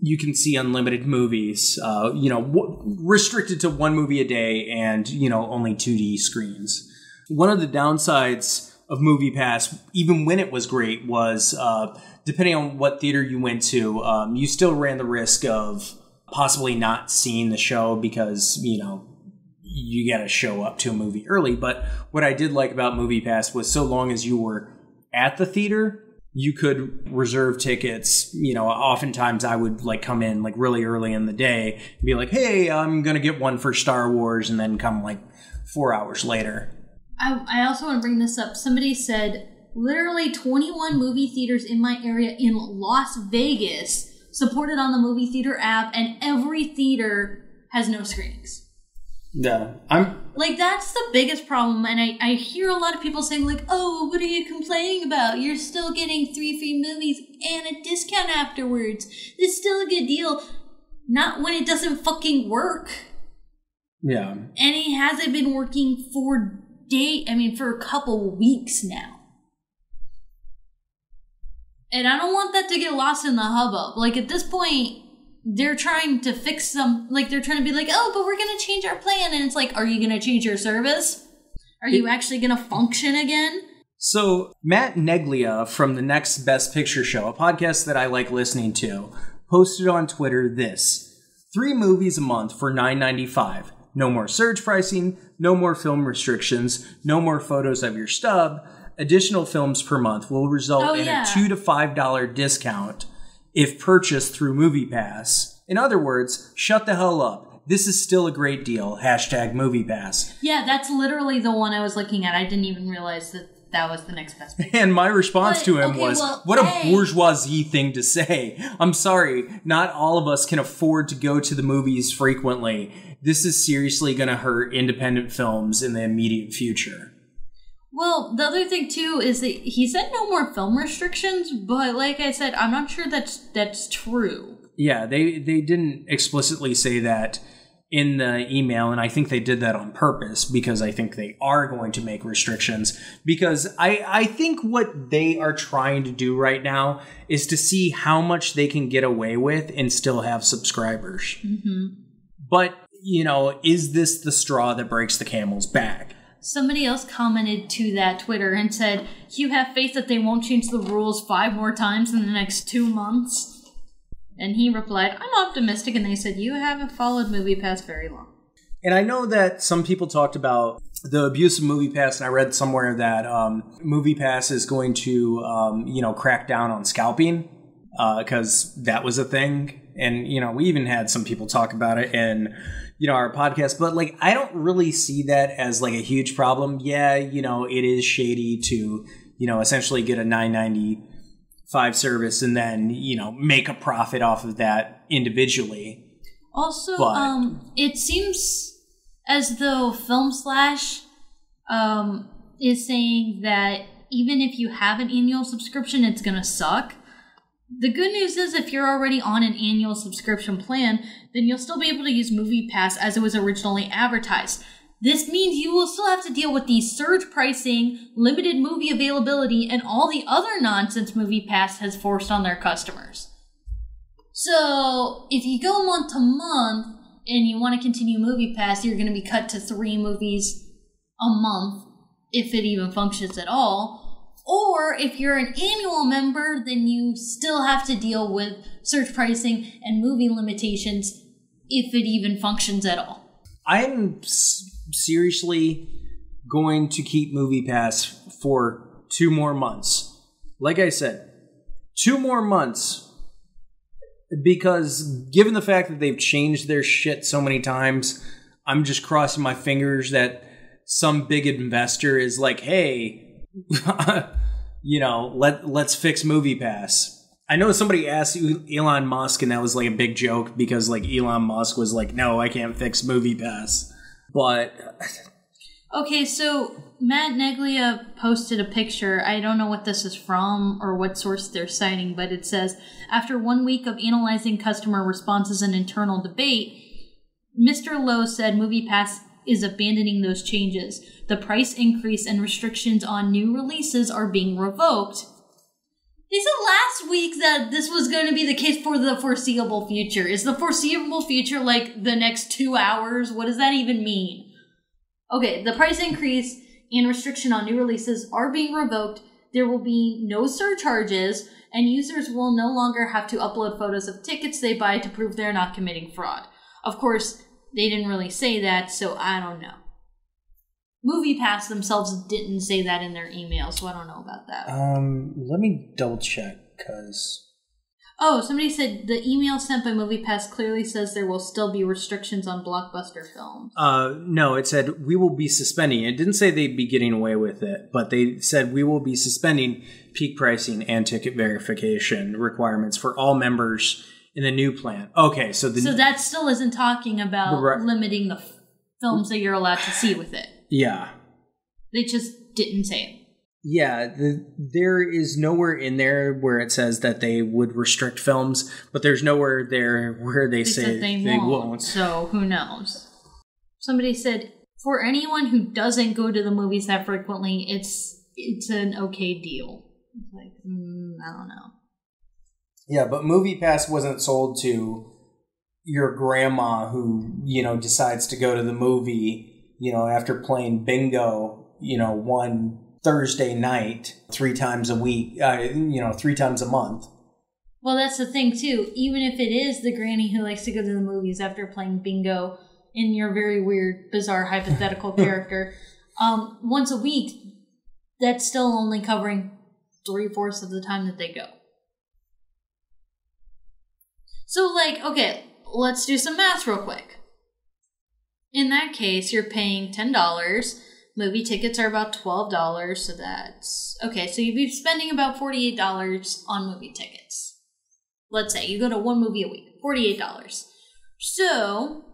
you can see unlimited movies. Uh, you know, w- restricted to one movie a day, and you know, only two D screens. One of the downsides of Movie Pass, even when it was great, was uh, depending on what theater you went to, um, you still ran the risk of possibly not seeing the show because you know you got to show up to a movie early. But what I did like about Movie Pass was so long as you were at the theater, you could reserve tickets. You know, oftentimes I would like come in like really early in the day and be like, hey, I'm to get one for Star Wars, and then come like four hours later. I, I also want to bring this up. Somebody said literally 21 movie theaters in my area in Las Vegas supported on the movie theater app, and every theater has no screenings. Yeah, I'm. Like that's the biggest problem, and I, I hear a lot of people saying like, "Oh, what are you complaining about? You're still getting three free movies and a discount afterwards. It's still a good deal." Not when it doesn't fucking work, Yeah, and it hasn't been working for day. I mean, for a couple weeks now. And I don't want that to get lost in the hubbub. Like at this point, they're trying to fix some. Like they're trying to be like, oh, but we're gonna change our plan, and it's like, are you gonna change your service? Are you actually gonna function again? So, Matt Neglia from the Next Best Picture Show, a podcast that I like listening to, posted on Twitter this three movies a month for $9.95. No more surge pricing, no more film restrictions, no more photos of your stub. Additional films per month will result Oh, in yeah. a two to five dollar discount if purchased through MoviePass. In other words, shut the hell up. This is still a great deal. Hashtag MoviePass. Yeah, that's literally the one I was looking at. I didn't even realize that that was the next best. And my response But, to him okay, was, well, "What a hey. bourgeoisie thing to say." I'm sorry, not all of us can afford to go to the movies frequently. This is seriously going to hurt independent films in the immediate future. Well, the other thing too is that he said no more film restrictions, but like I said, I'm not sure that's that's true. Yeah, they they didn't explicitly say that in the email, and I think they did that on purpose because I think they are going to make restrictions. Because I I think what they are trying to do right now is to see how much they can get away with and still have subscribers. Mm-hmm. But you know, is this the straw that breaks the camel's back? Somebody else commented to that Twitter and said, "You have faith that they won't change the rules five more times in the next two months." And he replied, "I'm optimistic." And they said, "You haven't followed MoviePass very long." And I know that some people talked about the abuse of MoviePass, and I read somewhere that um, MoviePass is going to, um, you know, crack down on scalping because that was a thing. And you know, we even had some people talk about it in, you know, our podcast. But like, I don't really see that as like a huge problem. Yeah, you know, it is shady to, you know, essentially get a nine ninety five service and then you know make a profit off of that individually. Also, But- um, it seems as though Film Slash um, is saying that even if you have an annual subscription, it's gonna suck. The good news is, if you're already on an annual subscription plan, then you'll still be able to use MoviePass as it was originally advertised. This means you will still have to deal with the surge pricing, limited movie availability, and all the other nonsense MoviePass has forced on their customers. So if you go month to month and you want to continue Movie Pass, you're going to be cut to three movies a month, if it even functions at all. Or if you're an annual member, then you still have to deal with surge pricing and movie limitations, if it even functions at all. I'm seriously going to keep MoviePass for two more months. Like I said, two more months. Because given the fact that they've changed their shit so many times, I'm just crossing my fingers that some big investor is like, hey, you know, let let's fix MoviePass. I know somebody asked Elon Musk, and that was like a big joke because like Elon Musk was like, "No, I can't fix MoviePass." But Okay, so Matt Neglia posted a picture. I don't know what this is from or what source they're citing, but it says after one week of analyzing customer responses and internal debate, Mr. Lowe said MoviePass is abandoning those changes. The price increase and restrictions on new releases are being revoked. They said last week that this was going to be the case for the foreseeable future. Is the foreseeable future like the next two hours? What does that even mean? Okay, the price increase and restriction on new releases are being revoked. There will be no surcharges, and users will no longer have to upload photos of tickets they buy to prove they're not committing fraud. Of course, they didn't really say that, so I don't know. MoviePass themselves didn't say that in their email, so I don't know about that. Um, let me double check because Oh, somebody said the email sent by MoviePass clearly says there will still be restrictions on blockbuster films. uh, no, it said we will be suspending. It didn't say they'd be getting away with it, but they said we will be suspending peak pricing and ticket verification requirements for all members in the new plan. Okay, so the So that still isn't talking about Right. limiting the f- films that you're allowed to see with it. yeah. They just didn't say it. Yeah, the, there is nowhere in there where it says that they would restrict films, but there's nowhere there where they, They say they, they won't, won't. So who knows? Somebody said for anyone who doesn't go to the movies that frequently, it's it's an okay deal. It's like mm, I don't know. Yeah, but MoviePass wasn't sold to your grandma who, you know, decides to go to the movie, you know, after playing bingo, you know, one Thursday night three times a week, uh, you know, three times a month. Well, that's the thing too. Even if it is the granny who likes to go to the movies after playing bingo in your very weird, bizarre hypothetical character, um, once a week, that's still only covering three fourths of the time that they go. So, like, okay, let's do some math real quick. In that case, you're paying ten dollars. Movie tickets are about twelve dollars, so that's okay. So you'd be spending about forty-eight dollars on movie tickets let's say you go to one movie a week, $48. So,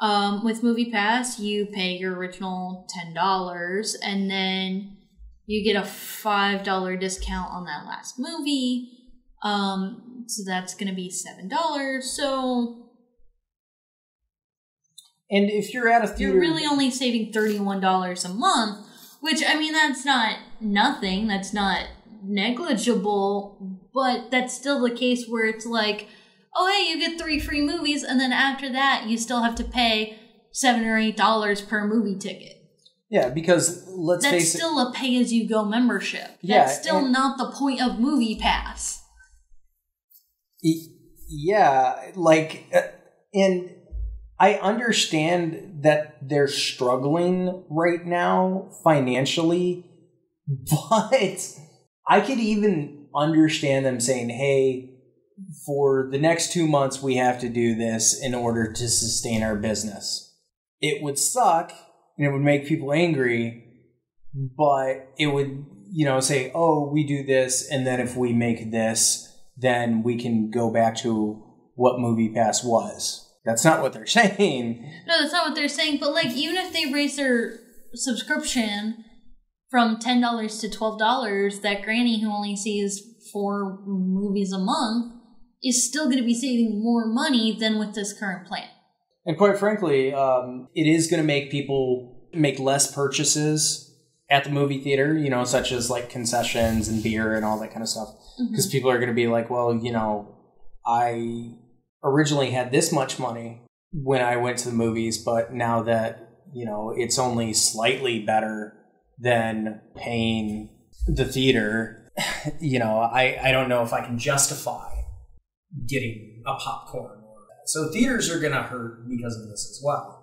um, with MoviePass, you pay your original $10 and then you get a $5 discount on that last movie. Um, so that's going to be $7. So, And if you're at a theater, you're really only saving $31 a month, which, I mean, that's not nothing. That's not negligible, but that's still the case where it's like, oh, hey, you get three free movies, and then after that, you still have to pay seven or eight dollars per movie ticket. yeah, because let's That's face it, still a pay as you go membership. Yeah, That's still not the point of Movie Pass. Yeah like uh, and i understand that they're struggling right now financially but i could even understand them saying hey for the next two months we have to do this in order to sustain our business. It would suck and it would make people angry but it would you know say oh we do this and then if we make this then we can go back to what movie pass was that's not what they're saying No, that's not what they're saying. But like, even if they raise their subscription from ten dollars to twelve dollars, that granny who only sees four movies a month is still going to be saving more money than with this current plan. and quite frankly um, it is going to make people make less purchases at the movie theater you know such as like concessions and beer and all that kind of stuff mm-hmm. because people are going to be like well you know i originally had this much money when i went to the movies but now that you know it's only slightly better than paying the theater you know i i don't know if i can justify getting a popcorn or so theaters are going to hurt because of this as well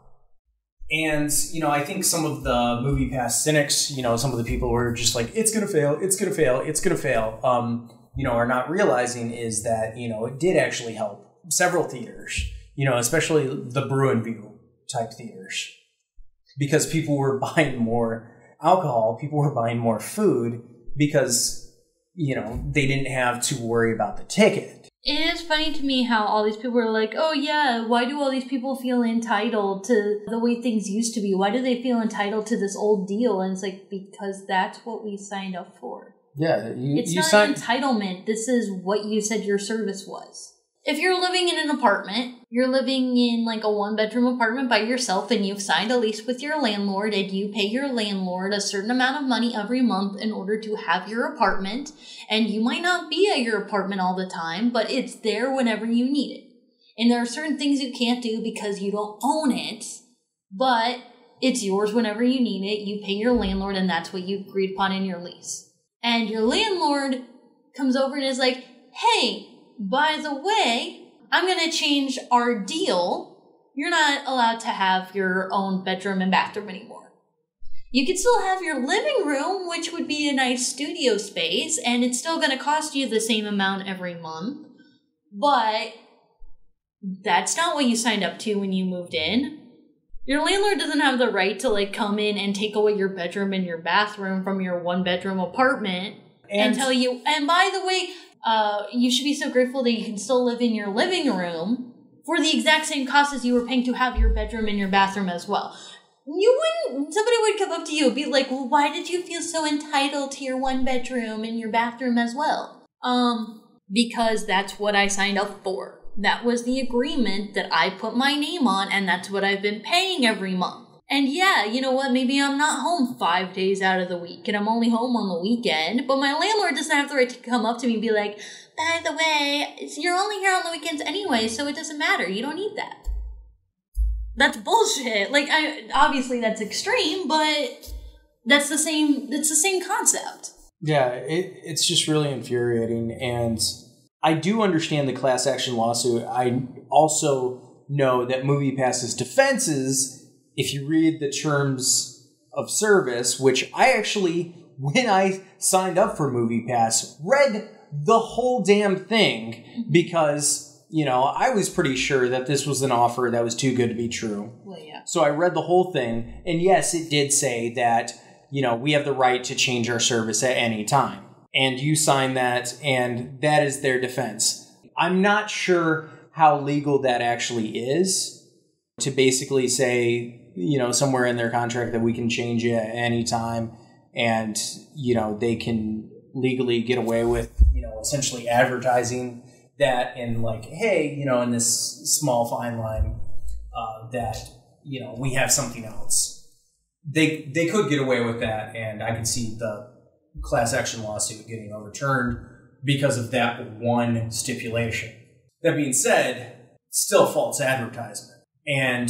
and you know i think some of the movie pass cynics you know some of the people who are just like it's to fail it's to fail it's to fail um you know are not realizing is that you know it did actually help several theaters you know especially the bruin view type theaters. Because people were buying more alcohol people were buying more food because you know they didn't have to worry about the ticket It is funny to me how all these people are like, oh yeah, why do all these people feel entitled to the way things used to be? Why do they feel entitled to this old deal? And it's like, because that's what we signed up for. Yeah, you, It's you not sign. entitlement. This is what you said your service was. If you're living in an apartment, you're living in like a one bedroom apartment by yourself and you've signed a lease with your landlord and you pay your landlord a certain amount of money every month in order to have your apartment. And you might not be at your apartment all the time, but it's there whenever you need it. And there are certain things you can't do because you don't own it, but it's yours whenever you need it. You pay your landlord and that's what you agreed upon in your lease and your landlord comes over and is like, hey, by the way, I'm going to change our deal. You're not allowed to have your own bedroom and bathroom anymore. You can still have your living room, which would be a nice studio space, and it's still going to cost you the same amount every month. But that's not what you signed up to when you moved in. Your landlord doesn't have the right to like come in and take away your bedroom and your bathroom from your one bedroom apartment and, tell you, and by the way, uh, you should be so grateful that you can still live in your living room for the exact same cost as you were paying to have your bedroom and your bathroom as well. You wouldn't, somebody would come up to you and be like, well, why did you feel so entitled to your one bedroom and your bathroom as well? Um, because that's what I signed up for. That was the agreement that I put my name on, and that's what I've been paying every month. And yeah, you know what? Maybe I'm not home five days out of the week and I'm only home on the weekend, but my landlord doesn't have the right to come up to me and be like, by the way, you're only here on the weekends anyway, so it doesn't matter. You don't need that. That's bullshit. Like, I, obviously that's extreme, but that's the same, it's the same concept. Yeah, it, it's just really infuriating. And I do understand the class action lawsuit. I also know that MoviePass's defense is if you read the terms of service, which I actually, when I signed up for MoviePass, read the whole damn thing because, you know, I was pretty sure that this was an offer that was too good to be true. Well, yeah. So I read the whole thing, and yes, it did say that, you know, we have the right to change our service at any time. And you sign that, and that is their defense. I'm not sure how legal that actually is to basically say, you know, somewhere in their contract that we can change it at any time and, you know, they can legally get away with, you know, essentially advertising that and like, hey, you know, in this small fine line, uh, that, you know, we have something else. They they could get away with that, and I can see the class action lawsuit getting overturned because of that one stipulation. That being said, still false advertisement. And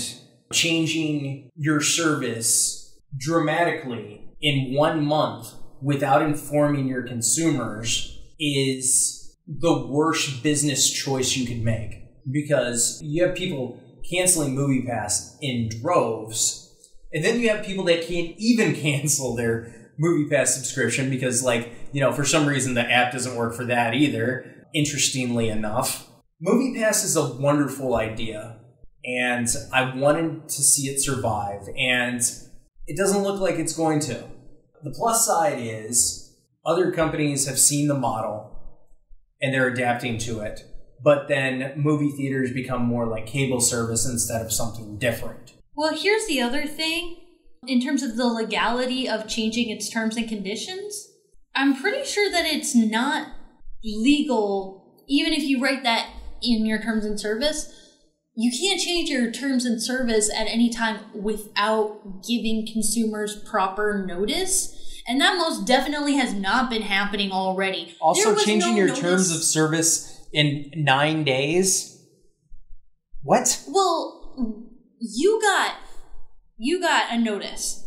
changing your service dramatically in one month without informing your consumers is the worst business choice you could make because you have people canceling MoviePass in droves, and then you have people that can't even cancel their MoviePass subscription because, like, you know, for some reason the app doesn't work for that either. Interestingly enough, MoviePass is a wonderful idea, and I wanted to see it survive, and it doesn't look like it's going to. The plus side is other companies have seen the model and they're adapting to it, but then movie theaters become more like cable service instead of something different. Well, here's the other thing in terms of the legality of changing its terms and conditions. I'm pretty sure that it's not legal, even if you write that in your terms and service. You can't change your terms and service at any time without giving consumers proper notice. And that most definitely has not been happening already. Also, changing no your notice- terms of service in nine days? What? Well, you got you got a notice.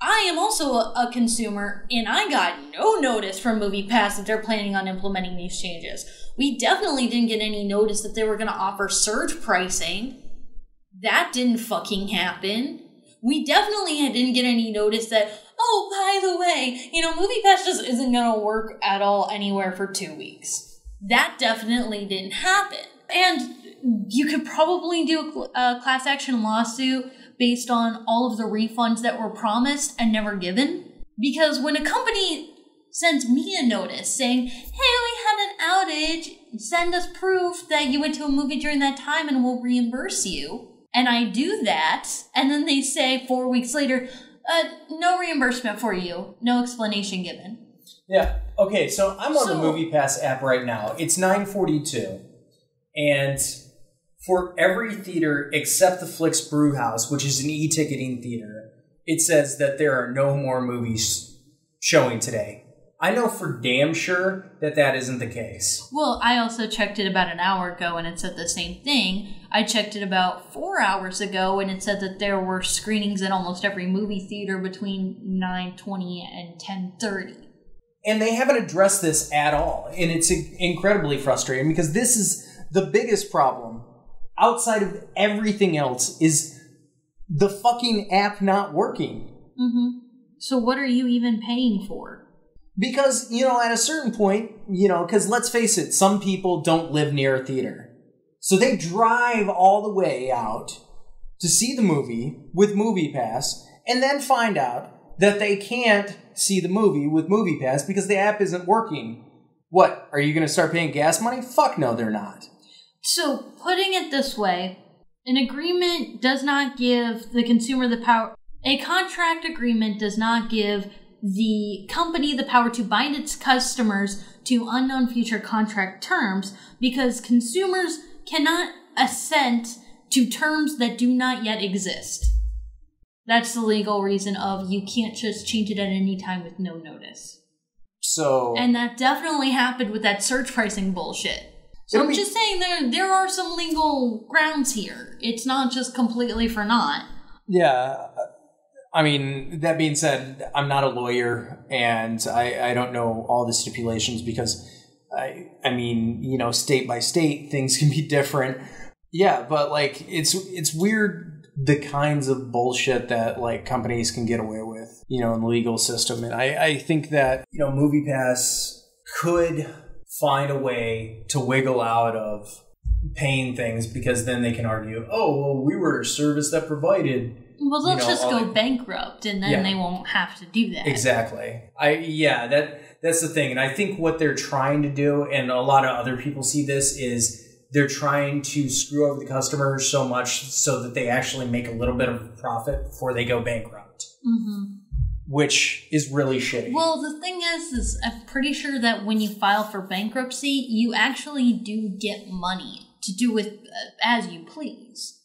I am also a, consumer, and I got no notice from MoviePass that they're planning on implementing these changes. We definitely didn't get any notice that they were going to offer surge pricing. That didn't fucking happen. We definitely didn't get any notice that, oh, by the way, you know, MoviePass just isn't going to work at all anywhere for two weeks. That definitely didn't happen. And you could probably do a class action lawsuit based on all of the refunds that were promised and never given. Because when a company sends me a notice saying, hey, we had an outage, send us proof that you went to a movie during that time and we'll reimburse you. And I do that, and then they say four weeks later, uh, no reimbursement for you, no explanation given. Yeah. Okay, so I'm on the So- Movie Pass app right now. It's 942. And for every theater except the Flix Brewhouse, which is an e-ticketing theater, it says that there are no more movies showing today. I know for damn sure that that isn't the case. Well, I also checked it about an hour ago and it said the same thing. I checked it about four hours ago and it said that there were screenings in almost every movie theater between 9.20 and 10.30. and they haven't addressed this at all and it's incredibly frustrating because this is the biggest problem outside of everything else is the fucking app not working. Mm-hmm. So what are you even paying for? because you know at a certain point you know because let's face it some people don't live near a theater. So they drive all the way out to see the movie with movie pass and then find out that they can't see the movie with movie pass because the app isn't working. What are you going to start paying gas money? Fuck no they're not So, putting it this way, an agreement does not give the consumer the power. A contract agreement does not give the company the power to bind its customers to unknown future contract terms because consumers cannot assent to terms that do not yet exist. That's the legal reason of you can't just change it at any time with no notice. so And that definitely happened with that surge pricing bullshit. So I'm just saying there there are some legal grounds here. It's not just completely for naught. Yeah. I mean, that being said, I'm not a lawyer and I, I don't know all the stipulations because I I mean, you know, state by state things can be different. Yeah, but like it's it's weird the kinds of bullshit that like companies can get away with, you know, in the legal system. And I, I think that, you know, MoviePass could find a way to wiggle out of paying things because then they can argue, oh, well, we were a service that provided Well, they'll You know, just go the- bankrupt, and then Yeah. they won't have to do that. Exactly. I yeah, that that's the thing. And I think what they're trying to do and a lot of other people see this is they're trying to screw over the customers so much so that they actually make a little bit of profit before they go bankrupt, hmm which is really shitty. Well, the thing is, is I'm pretty sure that when you file for bankruptcy, you actually do get money to do with uh, as you please.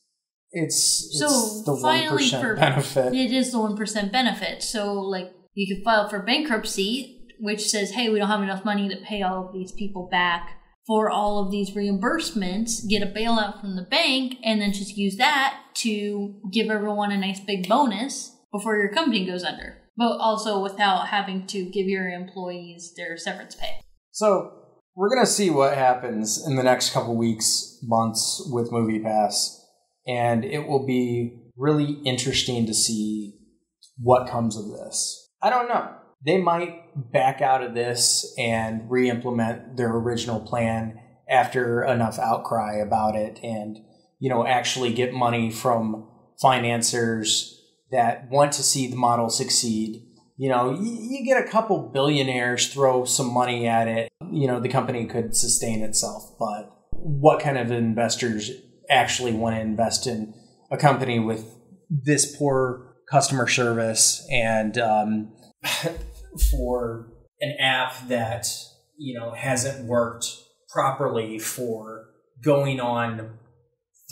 it's it's So the one finally, for benefit. it is the one percent benefit. So like you could file for bankruptcy, which says, "Hey, we don't have enough money to pay all of these people back for all of these reimbursements." Get a bailout from the bank, and then just use that to give everyone a nice big bonus before your company goes under. But also without having to give your employees their severance pay. So we're gonna see what happens in the next couple weeks, months with MoviePass, and it will be really interesting to see what comes of this. I don't know. They might back out of this and re-implement their original plan after enough outcry about it, and you know actually get money from financiers that want to see the model succeed you know, you, get a couple billionaires throw some money at it, you know, the company could sustain itself. But what kind of investors actually want to invest in a company with this poor customer service and um, for an app that, you know, hasn't worked properly for going on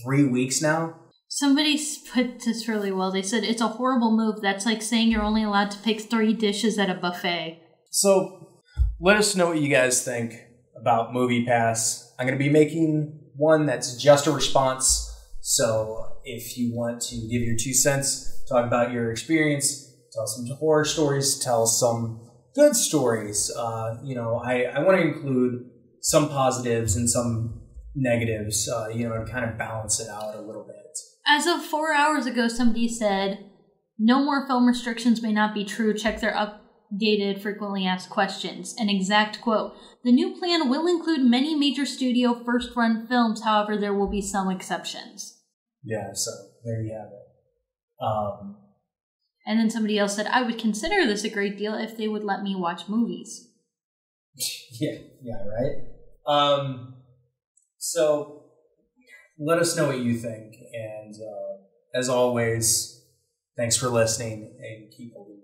three weeks now? Somebody put this really well. They said it's a horrible move. That's like saying you're only allowed to pick three dishes at a buffet. So let us know what you guys think about Movie Pass. I'm going to be making one that's just a response. So if you want to give your two cents, talk about your experience, tell some horror stories, tell some good stories. Uh, you know, I, I want to include some positives and some negatives, uh, you know, and kind of balance it out a little bit. As of four hours ago, somebody said, No more film restrictions may not be true. Check their updated frequently asked questions. An exact quote The new plan will include many major studio first run films, however, there will be some exceptions. Yeah, so there you have it. Um, And then somebody else said, I would consider this a great deal if they would let me watch movies. yeah, yeah, right. Um, so let us know what you think, and uh, as always, thanks for listening, and keep believing.